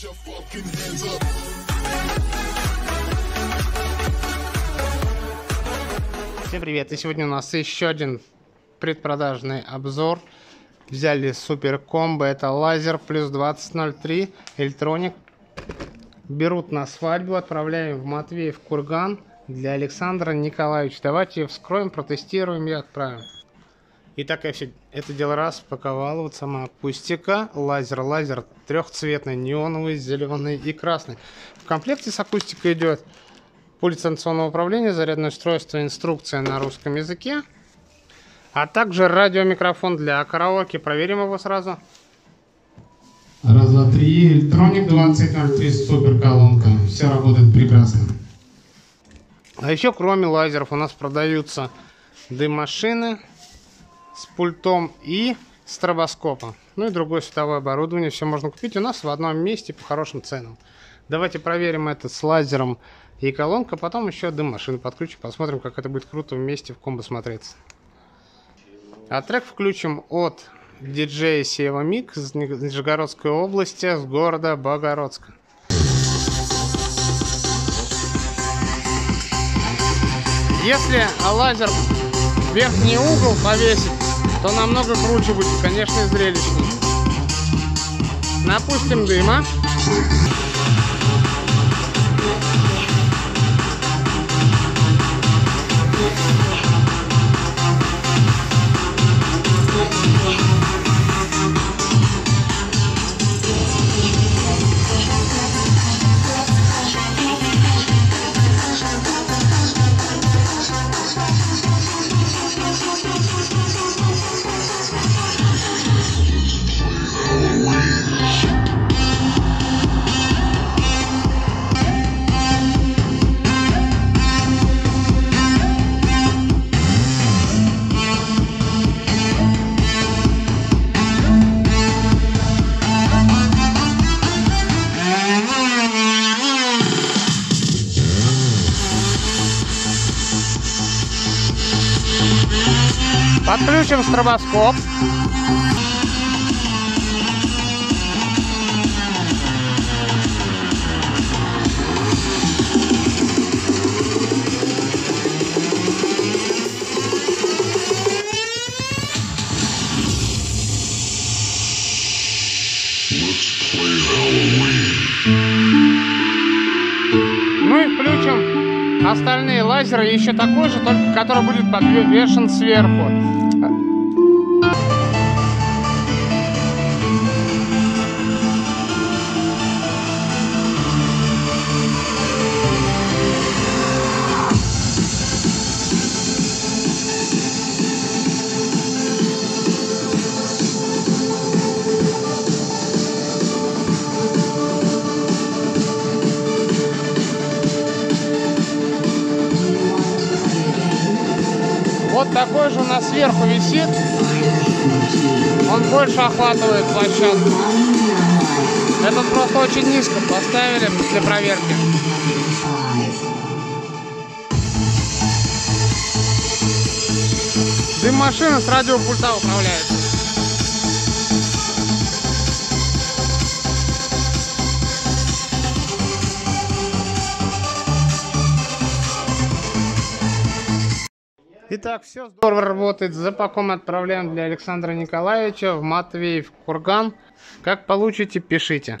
Всем привет! И сегодня у нас еще один предпродажный обзор. Взяли супер комбо, это лазер плюс 2003, электроник. Берут на свадьбу, отправляем в Матвеев Курган для Александра Николаевича. Давайте вскроем, протестируем и отправим. Итак, я все это дело распаковал. Вот сама акустика. Лазер, лазер трехцветный, неоновый, зеленый и красный. В комплекте с акустикой идет пульт дистанционного управления, зарядное устройство, инструкция на русском языке. А также радиомикрофон для караоке. Проверим его сразу. Раз, два, три. Электроник 2003 супер колонка. Все работает прекрасно. А еще кроме лазеров у нас продаются дым-машины с пультом и стробоскопом. Ну и другое световое оборудование. Все можно купить у нас в одном месте по хорошим ценам. Давайте проверим это с лазером и колонка. Потом еще дым машины подключим. Посмотрим, как это будет круто вместе в комбо смотреться. А трек включим от диджея Сева Мик из Нижегородской области, с города Богородска. Если лазер верхний угол повесить, то намного круче будет, конечно, и зрелищнее. Напустим дыма. Подключим стробоскоп. Ну и включим остальные лазеры, еще такой же, только который будет подвешен сверху. Вот такой же у нас сверху висит. Он больше охватывает площадку. Этот просто очень низко поставили для проверки. Дым машина с радиопульта управляется. Итак, все здорово работает. Запаком отправляем для Александра Николаевича в Матвеев Курган. Как получите, пишите.